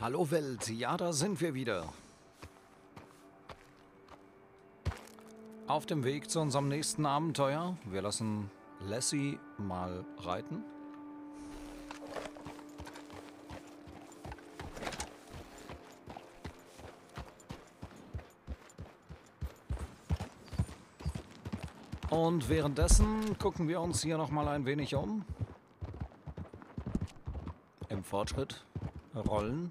Hallo Welt, ja, da sind wir wieder. Auf dem Weg zu unserem nächsten Abenteuer. Wir lassen Lassie mal reiten. Und währenddessen gucken wir uns hier noch mal ein wenig um. Im Fortschritt rollen.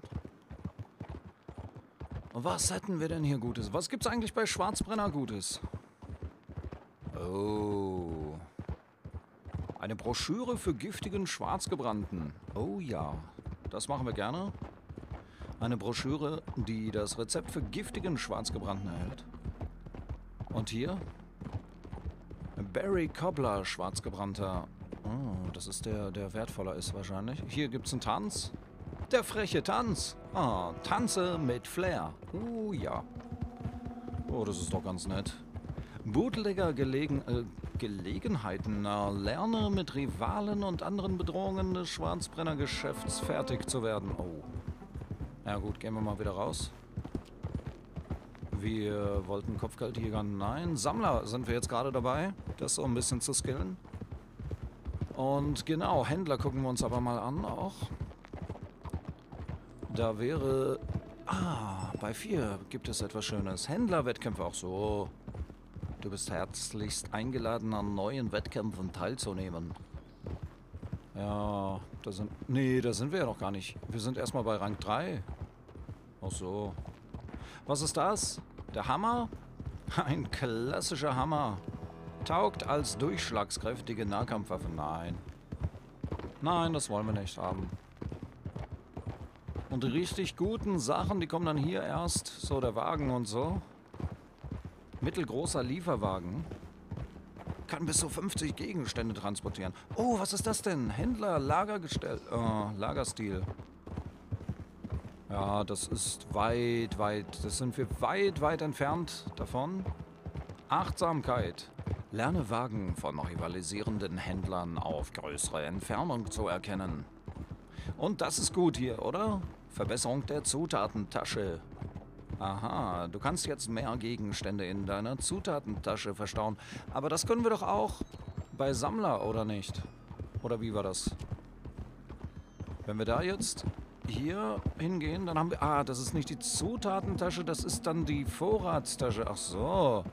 Was hätten wir denn hier Gutes? Was gibt's eigentlich bei Schwarzbrenner Gutes? Oh. Eine Broschüre für giftigen Schwarzgebrannten. Oh ja, das machen wir gerne. Eine Broschüre, die das Rezept für giftigen Schwarzgebrannten erhält. Und hier? Barry Cobbler Schwarzgebrannter. Oh, das ist der, der wertvoller ist wahrscheinlich. Hier gibt's einen Tanz. Der freche Tanz. Ah, tanze mit Flair. Oh ja. Oh, das ist doch ganz nett. Bootlegger gelegen, äh, Gelegenheiten. Na, lerne mit Rivalen und anderen Bedrohungen des Schwarzbrennergeschäfts fertig zu werden. Oh. Ja gut, gehen wir mal wieder raus. Wir wollten Kopfgeldjäger. Nein, Sammler sind wir jetzt gerade dabei. Das so ein bisschen zu skillen. Und genau, Händler gucken wir uns aber mal an auch. Da wäre... Ah, bei 4 gibt es etwas Schönes. Händlerwettkämpfe auch so. Du bist herzlichst eingeladen, an neuen Wettkämpfen teilzunehmen. Ja, da sind... Nee, da sind wir ja noch gar nicht. Wir sind erstmal bei Rang 3. Ach so. Was ist das? Der Hammer? Ein klassischer Hammer. Taugt als durchschlagskräftige Nahkampfwaffe. Nein. Nein, das wollen wir nicht haben. Und die richtig guten Sachen, die kommen dann hier erst. So, der Wagen und so. Mittelgroßer Lieferwagen. Kann bis zu 50 Gegenstände transportieren. Oh, was ist das denn? Händler, Lagergestell. Oh, Lagerstil. Ja, das ist weit, weit. Das sind wir weit, weit entfernt davon. Achtsamkeit. Lerne Wagen von rivalisierenden Händlern auf größere Entfernung zu erkennen. Und das ist gut hier, oder? Verbesserung der Zutatentasche. Aha, du kannst jetzt mehr Gegenstände in deiner Zutatentasche verstauen. Aber das können wir doch auch bei Sammler, oder nicht? Oder wie war das? Wenn wir da jetzt hier hingehen, dann haben wir... Ah, das ist nicht die Zutatentasche, das ist dann die Vorratstasche. Ach so.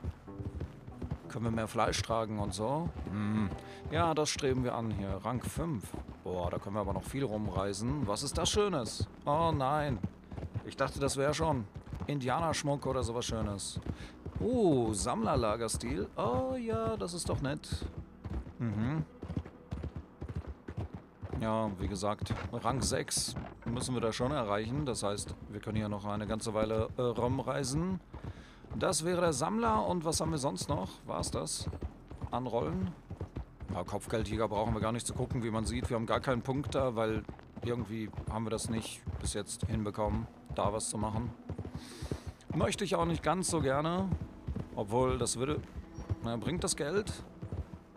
Können wir mehr Fleisch tragen und so? Hm. Ja, das streben wir an hier. Rang 5. Boah, da können wir aber noch viel rumreisen. Was ist das Schönes? Oh nein. Ich dachte, das wäre schon Indianerschmuck oder sowas Schönes. Oh, Sammlerlagerstil. Oh ja, das ist doch nett. Mhm. Ja, wie gesagt, Rang 6 müssen wir da schon erreichen. Das heißt, wir können hier noch eine ganze Weile äh, rumreisen. Das wäre der Sammler. Und was haben wir sonst noch? War es das? Anrollen? Ja, Kopfgeldjäger brauchen wir gar nicht zu gucken, wie man sieht. Wir haben gar keinen Punkt da, weil irgendwie haben wir das nicht bis jetzt hinbekommen, da was zu machen. Möchte ich auch nicht ganz so gerne. Obwohl, das würde... Na, bringt das Geld?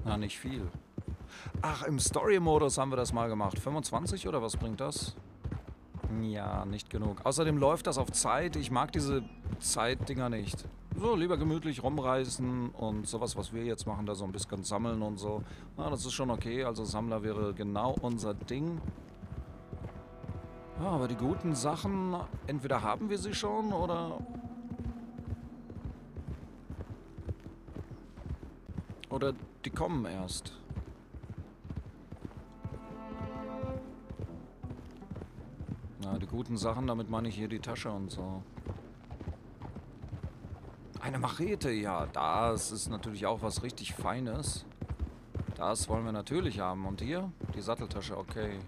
Na, nicht viel. Ach, im Story-Modus haben wir das mal gemacht. 25 oder was bringt das? Ja, nicht genug. Außerdem läuft das auf Zeit. Ich mag diese Zeitdinger nicht. So, lieber gemütlich rumreisen und sowas, was wir jetzt machen, da so ein bisschen sammeln und so. Ja, das ist schon okay. Also Sammler wäre genau unser Ding. Ja, aber die guten Sachen, entweder haben wir sie schon oder... Oder die kommen erst. Ja, die guten Sachen, damit meine ich hier die Tasche und so. Eine Machete, ja, das ist natürlich auch was richtig Feines. Das wollen wir natürlich haben. Und hier? Die Satteltasche, okay.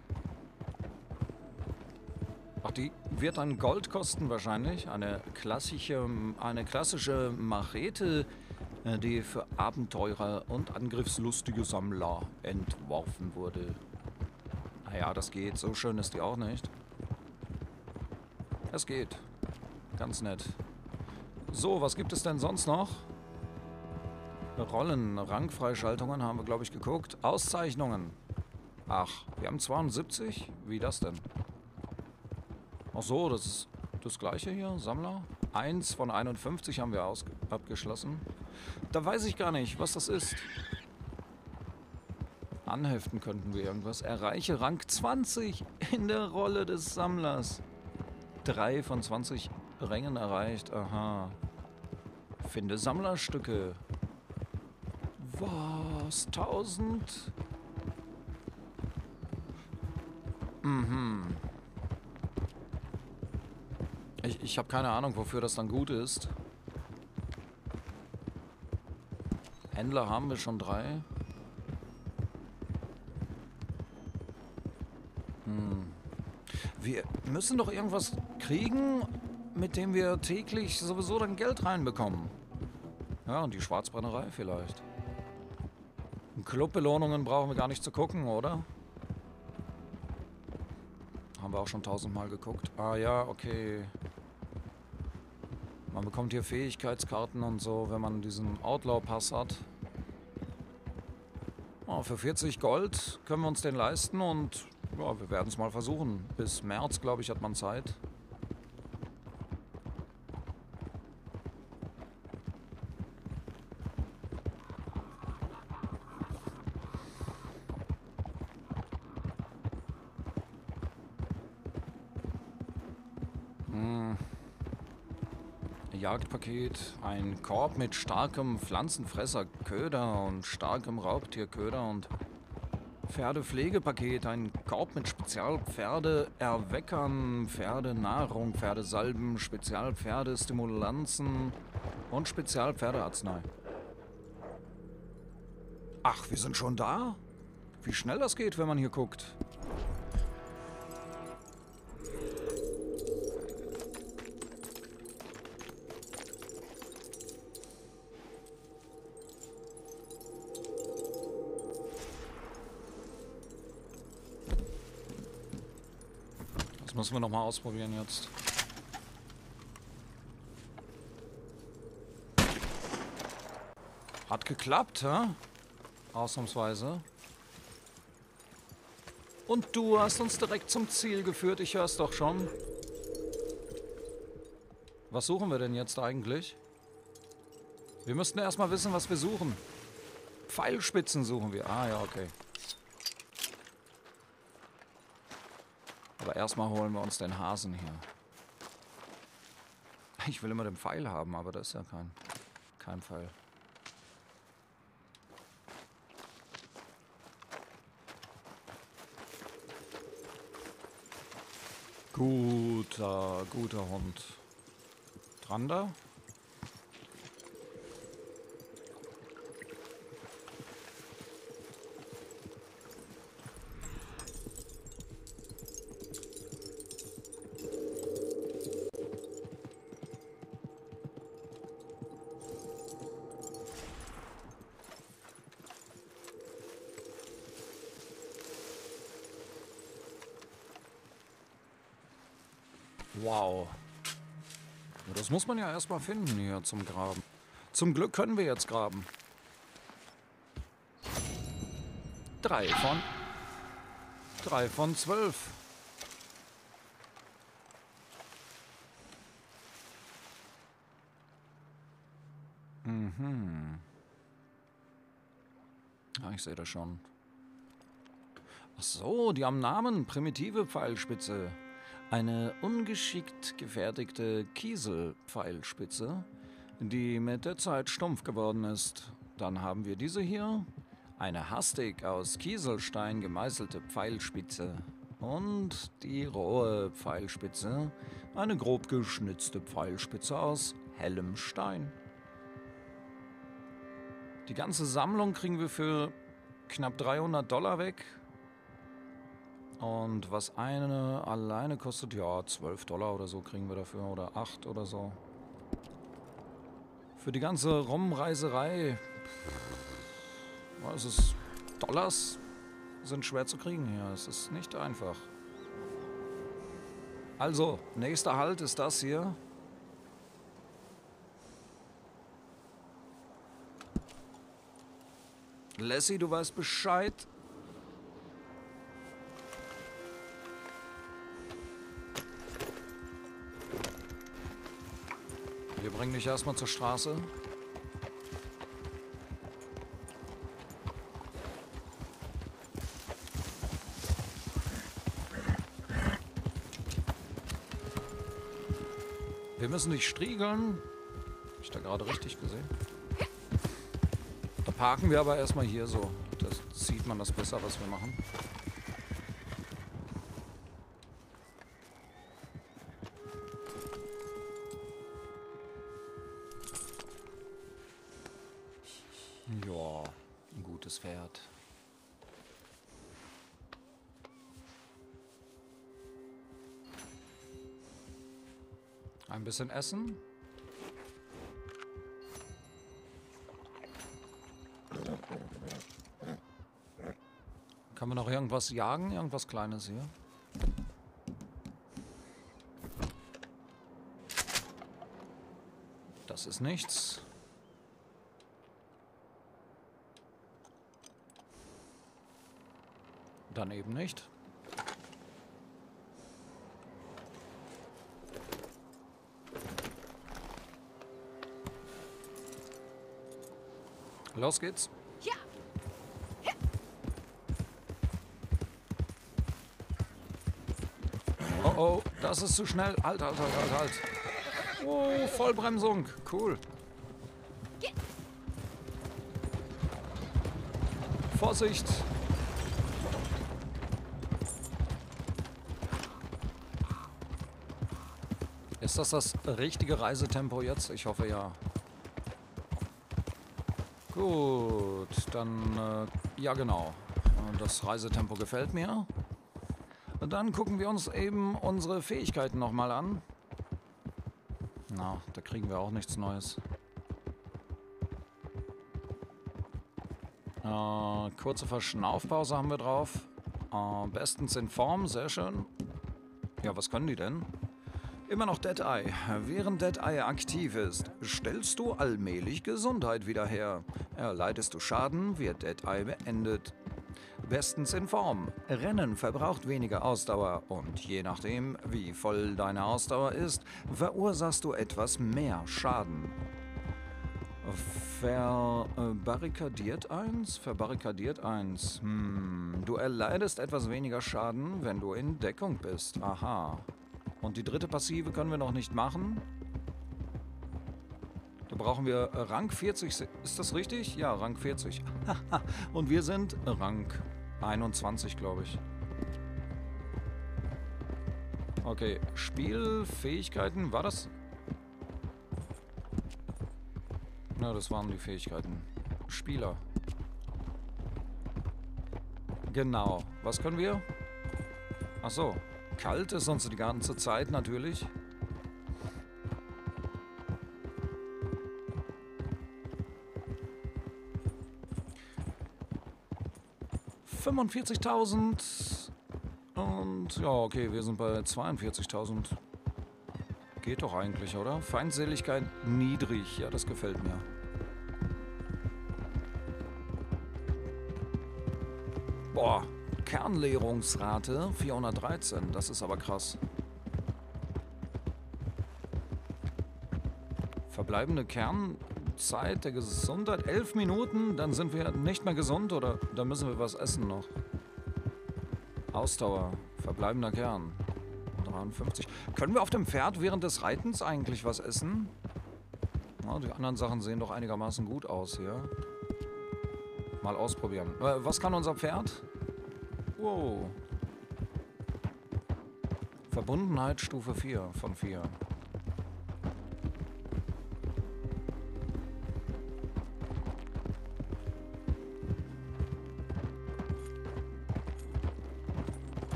Ach, die wird dann Gold kosten wahrscheinlich. Eine klassische, eine klassische Machete, äh, die für Abenteurer und angriffslustige Sammler entworfen wurde. Naja, das geht. So schön ist die auch nicht. Es geht. Ganz nett. So, was gibt es denn sonst noch? Rollen, Rangfreischaltungen haben wir, glaube ich, geguckt. Auszeichnungen. Ach, wir haben 72? Wie das denn? Ach so, das ist das gleiche hier, Sammler. Eins von 51 haben wir abgeschlossen. Da weiß ich gar nicht, was das ist. Anheften könnten wir irgendwas. Erreiche Rang 20 in der Rolle des Sammlers. Drei von 20 Rängen erreicht. Aha. Finde Sammlerstücke. Was? 1000? Mhm. Ich, ich habe keine Ahnung, wofür das dann gut ist. Händler haben wir schon drei. Hm. Wir müssen doch irgendwas kriegen, mit dem wir täglich sowieso dann Geld reinbekommen. Ja, und die Schwarzbrennerei vielleicht. Clubbelohnungen brauchen wir gar nicht zu gucken, oder? Haben wir auch schon tausendmal geguckt. Ah ja, okay. Man bekommt hier Fähigkeitskarten und so, wenn man diesen Outlaw-Pass hat. Oh, für 40 Gold können wir uns den leisten und ja, wir werden es mal versuchen. Bis März, glaube ich, hat man Zeit. Jagdpaket, ein Korb mit starkem Pflanzenfresser Köder und starkem Raubtierköder und Pferdepflegepaket, ein Korb mit Spezialpferdeerweckern, Pferdenahrung, Pferdesalben, Spezialpferdestimulanzen und Spezialpferdearznei. Ach, wir sind schon da? Wie schnell das geht, wenn man hier guckt. Müssen wir noch mal ausprobieren jetzt. Hat geklappt, hä? Ausnahmsweise. Und du hast uns direkt zum Ziel geführt, ich hör's doch schon. Was suchen wir denn jetzt eigentlich? Wir müssten erstmal wissen, was wir suchen. Pfeilspitzen suchen wir. Ah ja, okay. Aber erstmal holen wir uns den Hasen hier. Ich will immer den Pfeil haben, aber das ist ja kein, kein Pfeil. Guter, guter Hund. Dran da? Das muss man ja erstmal finden hier zum Graben. Zum Glück können wir jetzt graben. Drei von... Drei von zwölf. Mhm. Ah, ich sehe das schon. Ach so, die haben Namen. Primitive Pfeilspitze. Eine ungeschickt gefertigte Kieselpfeilspitze, die mit der Zeit stumpf geworden ist. Dann haben wir diese hier, eine hastig aus Kieselstein gemeißelte Pfeilspitze. Und die rohe Pfeilspitze, eine grob geschnitzte Pfeilspitze aus hellem Stein. Die ganze Sammlung kriegen wir für knapp 300 Dollar weg und was eine alleine kostet, ja, 12 Dollar oder so kriegen wir dafür. Oder 8 oder so. Für die ganze Rumreiserei. Es ist Dollars sind schwer zu kriegen hier. Es ist nicht einfach. Also, nächster Halt ist das hier. Lassie, du weißt Bescheid. Wir bringen dich erstmal zur Straße. Wir müssen dich striegeln. Hab ich da gerade richtig gesehen? Da parken wir aber erstmal hier so. Das sieht man das besser, was wir machen. Bisschen essen. Kann man noch irgendwas jagen? Irgendwas Kleines hier? Das ist nichts. Dann eben nicht. Los geht's. Ja. Oh oh, das ist zu schnell. Halt, halt, halt, halt, halt. Oh, Vollbremsung. Cool. Vorsicht. Ist das das richtige Reisetempo jetzt? Ich hoffe ja. Gut, dann, äh, ja genau. Das Reisetempo gefällt mir. Dann gucken wir uns eben unsere Fähigkeiten nochmal an. Na, da kriegen wir auch nichts Neues. Äh, kurze Verschnaufpause haben wir drauf. Äh, bestens in Form, sehr schön. Ja, was können die denn? Immer noch Deadeye. Während Deadeye aktiv ist, stellst du allmählich Gesundheit wieder her. Erleidest du Schaden, wird Deadeye beendet. Bestens in Form. Rennen verbraucht weniger Ausdauer und je nachdem, wie voll deine Ausdauer ist, verursachst du etwas mehr Schaden. Verbarrikadiert eins? Verbarrikadiert eins. Hm, du erleidest etwas weniger Schaden, wenn du in Deckung bist. Aha. Und die dritte Passive können wir noch nicht machen. Da brauchen wir Rang 40. Ist das richtig? Ja, Rang 40. Und wir sind Rang 21, glaube ich. Okay, Spielfähigkeiten, war das? Na, das waren die Fähigkeiten. Spieler. Genau. Was können wir? Ach so. Kalt ist uns die ganze Zeit natürlich. Fünfundvierzigtausend. Und ja, okay, wir sind bei 42.000. Geht doch eigentlich, oder? Feindseligkeit niedrig. Ja, das gefällt mir. Kernleerungsrate 413. Das ist aber krass. Verbleibende Kernzeit der Gesundheit 11 Minuten. Dann sind wir nicht mehr gesund oder dann müssen wir was essen noch. Ausdauer. Verbleibender Kern. 53. Können wir auf dem Pferd während des Reitens eigentlich was essen? Na, die anderen Sachen sehen doch einigermaßen gut aus hier. Mal ausprobieren. Äh, was kann unser Pferd? Wow. Verbundenheit Stufe 4 von 4.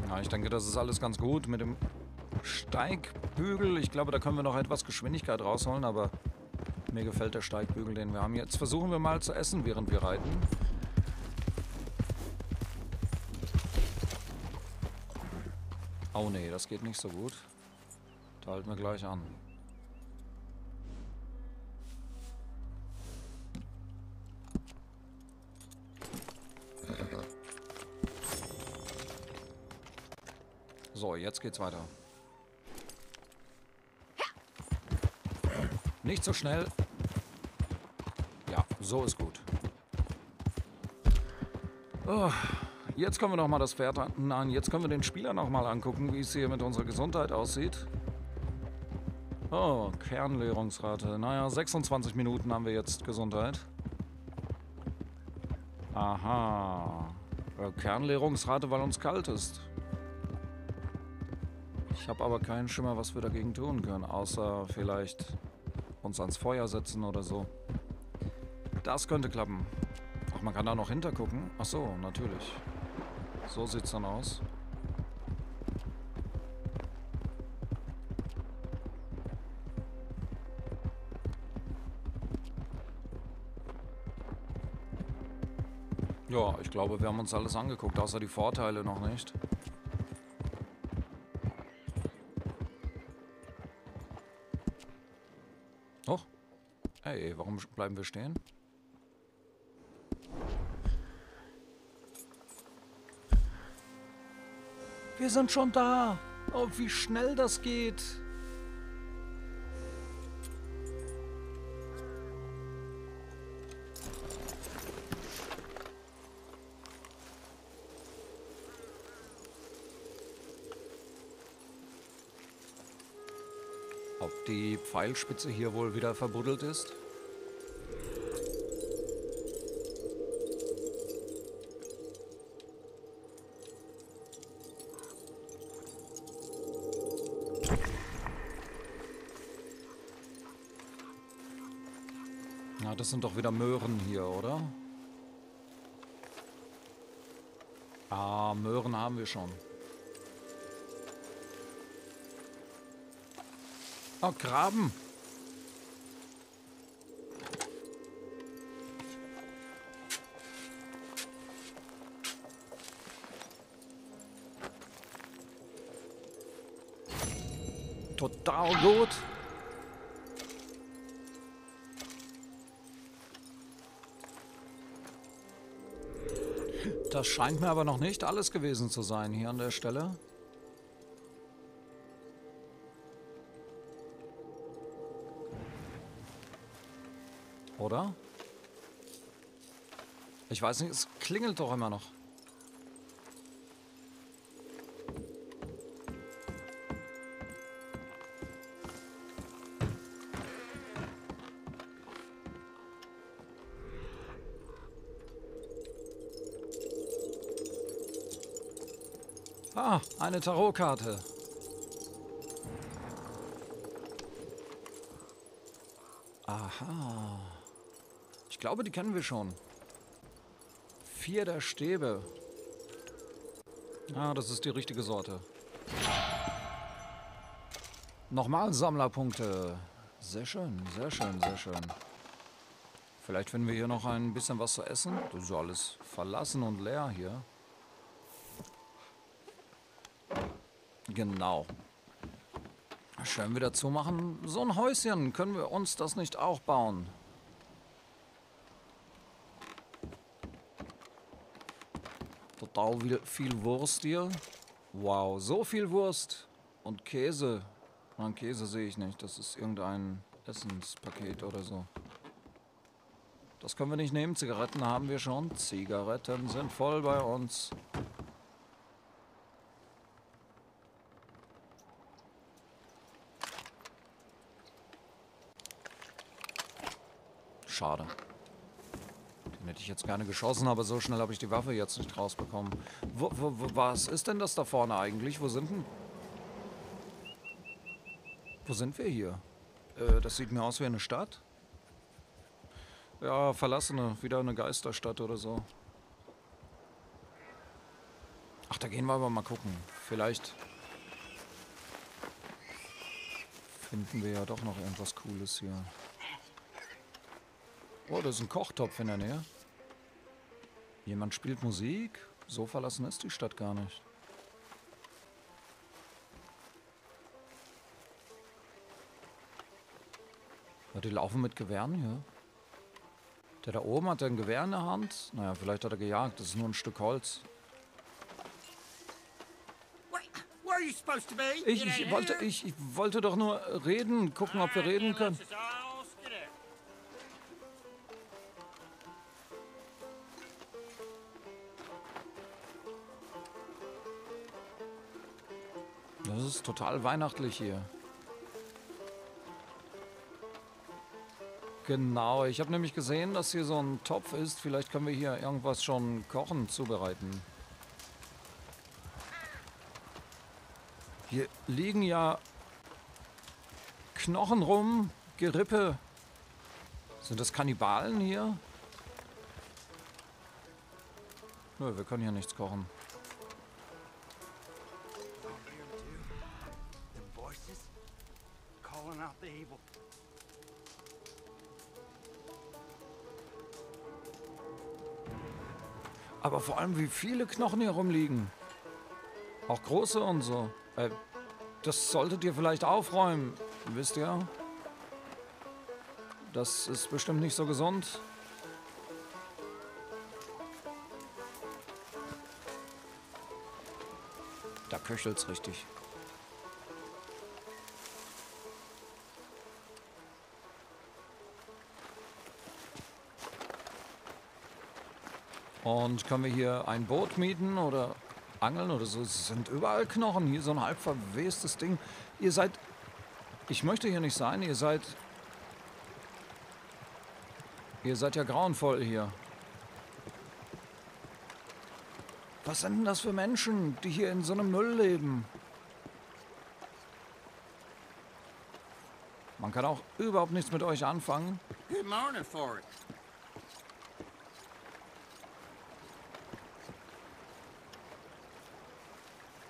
Ja, ich denke, das ist alles ganz gut mit dem Steigbügel. Ich glaube, da können wir noch etwas Geschwindigkeit rausholen, aber mir gefällt der Steigbügel, den wir haben. Jetzt versuchen wir mal zu essen, während wir reiten. Oh nee, das geht nicht so gut. Da halten wir gleich an. So, jetzt geht's weiter. Nicht so schnell. Ja, so ist gut. Oh, jetzt können wir noch mal das Pferd an. Nein, jetzt können wir den Spieler noch mal angucken, wie es hier mit unserer Gesundheit aussieht. Oh, Kernleerungsrate. Naja, 26 Minuten haben wir jetzt Gesundheit. Aha. Kernleerungsrate, weil uns kalt ist. Ich habe aber keinen Schimmer, was wir dagegen tun können, außer vielleicht uns ans Feuer setzen oder so. Das könnte klappen. Ach, man kann da noch hintergucken. Ach so, natürlich. So sieht's dann aus. Ja, ich glaube, wir haben uns alles angeguckt, außer die Vorteile noch nicht. Oh. Hey, warum bleiben wir stehen? Wir sind schon da. Oh, wie schnell das geht. Ob die Pfeilspitze hier wohl wieder verbuddelt ist? Das sind doch wieder Möhren hier, oder? Ah, Möhren haben wir schon. Oh, Graben. Total gut. Das scheint mir aber noch nicht alles gewesen zu sein hier an der Stelle. Oder? Ich weiß nicht, es klingelt doch immer noch. Eine Tarotkarte. Aha. Ich glaube, die kennen wir schon. Vier der Stäbe. Ah, das ist die richtige Sorte. Nochmal Sammlerpunkte. Sehr schön, sehr schön, sehr schön. Vielleicht finden wir hier noch ein bisschen was zu essen. Das ist alles verlassen und leer hier. Genau. Schön wieder zumachen. So ein Häuschen, können wir uns das nicht auch bauen? Total viel Wurst hier. Wow, so viel Wurst. Und Käse. Nein, Käse sehe ich nicht. Das ist irgendein Essenspaket oder so. Das können wir nicht nehmen. Zigaretten haben wir schon. Zigaretten sind voll bei uns. Schade. Den hätte ich jetzt gerne geschossen, aber so schnell habe ich die Waffe jetzt nicht rausbekommen. Wo, was ist denn das da vorne eigentlich? Wo sind denn... Wo sind wir hier? Äh, das sieht mir aus wie eine Stadt. Ja, verlassene. Wieder eine Geisterstadt oder so. Ach, da gehen wir aber mal gucken. Vielleicht finden wir ja doch noch irgendwas Cooles hier. Oh, da ist ein Kochtopf in der Nähe. Jemand spielt Musik? So verlassen ist die Stadt gar nicht. Ja, die laufen mit Gewehren hier. Der da oben hat ein Gewehr in der Hand. Naja, vielleicht hat er gejagt. Das ist nur ein Stück Holz. Ich, ich, wollte, ich, ich wollte doch nur reden, gucken, ob wir reden können. Total weihnachtlich hier. Genau, ich habe nämlich gesehen, dass hier so ein Topf ist. Vielleicht können wir hier irgendwas schon kochen, zubereiten. Hier liegen ja Knochen rum, Gerippe. Sind das Kannibalen hier? Nö, wir können hier nichts kochen. Aber vor allem, wie viele Knochen hier rumliegen. Auch große und so. Äh, das solltet ihr vielleicht aufräumen, wisst ihr? Das ist bestimmt nicht so gesund. Da köchelt's richtig. Und können wir hier ein Boot mieten oder angeln oder so? Es sind überall Knochen. Hier so ein halb verwestes Ding. Ihr seid. Ich möchte hier nicht sein. Ihr seid. Ihr seid ja grauenvoll hier. Was sind denn das für Menschen, die hier in so einem Müll leben? Man kann auch überhaupt nichts mit euch anfangen. Good morning, Forrest.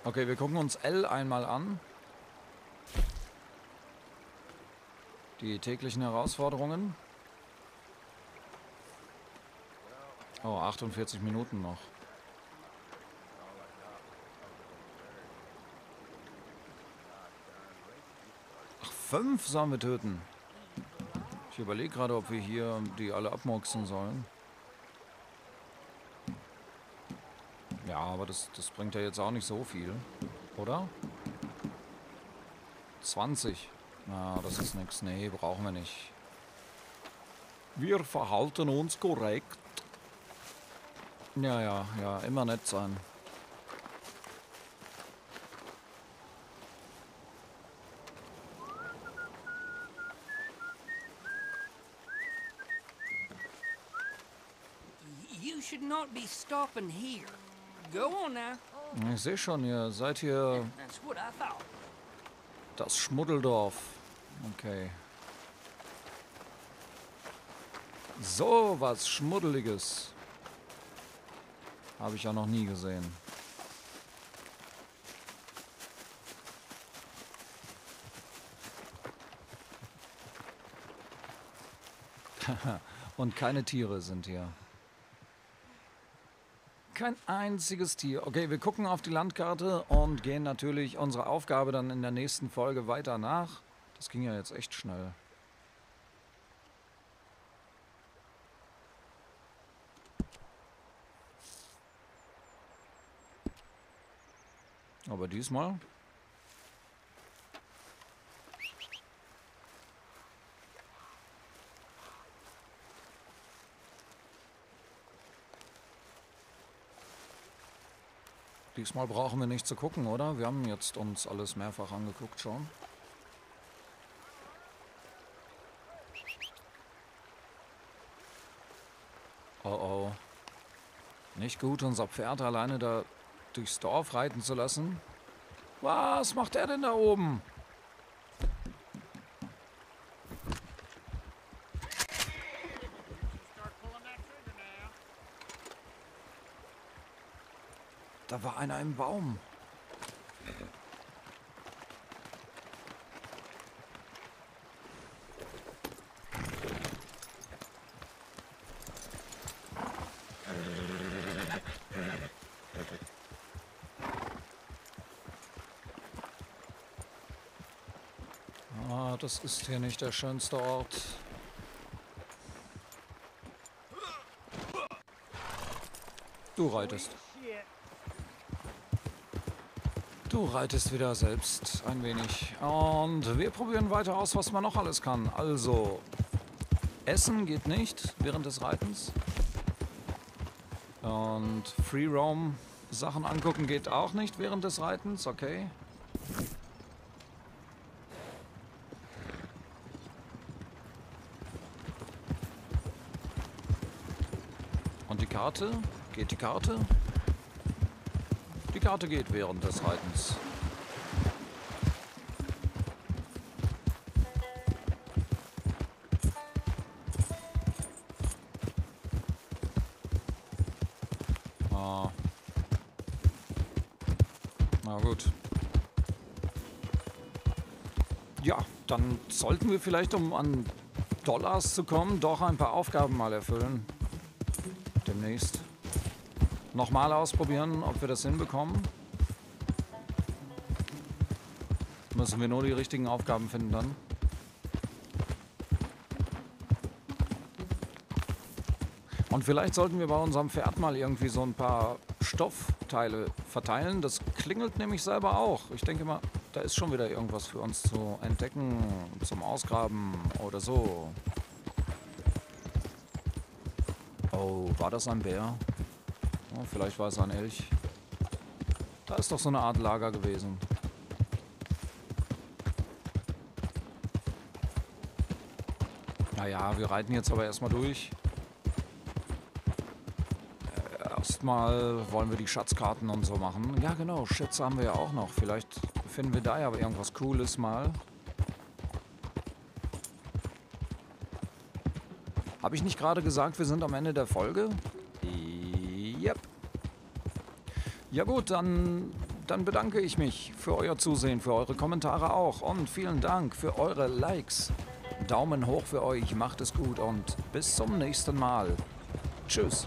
Okay, wir gucken uns L einmal an. Die täglichen Herausforderungen. Oh, 48 Minuten noch. Ach, fünf sollen wir töten. Ich überlege gerade, ob wir hier die alle abmurksen sollen. Ja, aber das, das bringt ja jetzt auch nicht so viel, oder? 20. Na, das ist nichts. Nee, brauchen wir nicht. Wir verhalten uns korrekt. Ja, ja, ja, immer nett sein. You should not be stopping here. Go on now. Ich sehe schon, ihr seid hier das Schmuddeldorf. Okay. So was Schmuddeliges. Habe ich ja noch nie gesehen. Und keine Tiere sind hier. Kein einziges Tier. Okay, wir gucken auf die Landkarte und gehen natürlich unserer Aufgabe dann in der nächsten Folge weiter nach. Das ging ja jetzt echt schnell. Aber diesmal Diesmal brauchen wir nicht zu gucken, oder? Wir haben jetzt uns alles mehrfach angeguckt schon. Oh oh. Nicht gut, unser Pferd alleine da durchs Dorf reiten zu lassen. Was macht er denn da oben? War einer im Baum. Ah, das ist hier nicht der schönste Ort. Du reitest. Du reitest wieder selbst ein wenig. Und wir probieren weiter aus, was man noch alles kann. Also, Essen geht nicht während des Reitens. Und Free Roam Sachen angucken geht auch nicht während des Reitens, okay. Und die Karte? Geht die Karte? Karte geht während des Reitens. Ah. Na gut. Ja, dann sollten wir vielleicht, um an Dollars zu kommen, doch ein paar Aufgaben mal erfüllen. Demnächst. Nochmal ausprobieren, ob wir das hinbekommen. Müssen wir nur die richtigen Aufgaben finden dann. Und vielleicht sollten wir bei unserem Pferd mal irgendwie so ein paar Stoffteile verteilen. Das klingelt nämlich selber auch. Ich denke mal, da ist schon wieder irgendwas für uns zu entdecken, zum Ausgraben oder so. Oh, war das ein Bär? Oh, vielleicht war es ein Elch. Da ist doch so eine Art Lager gewesen. Naja, wir reiten jetzt aber erstmal durch. Erstmal wollen wir die Schatzkarten und so machen. Ja, genau, Schätze haben wir ja auch noch. Vielleicht finden wir da ja irgendwas Cooles mal. Habe ich nicht gerade gesagt, wir sind am Ende der Folge? Ja gut, dann, dann bedanke ich mich für euer Zusehen, für eure Kommentare auch und vielen Dank für eure Likes. Daumen hoch für euch, macht es gut und bis zum nächsten Mal. Tschüss.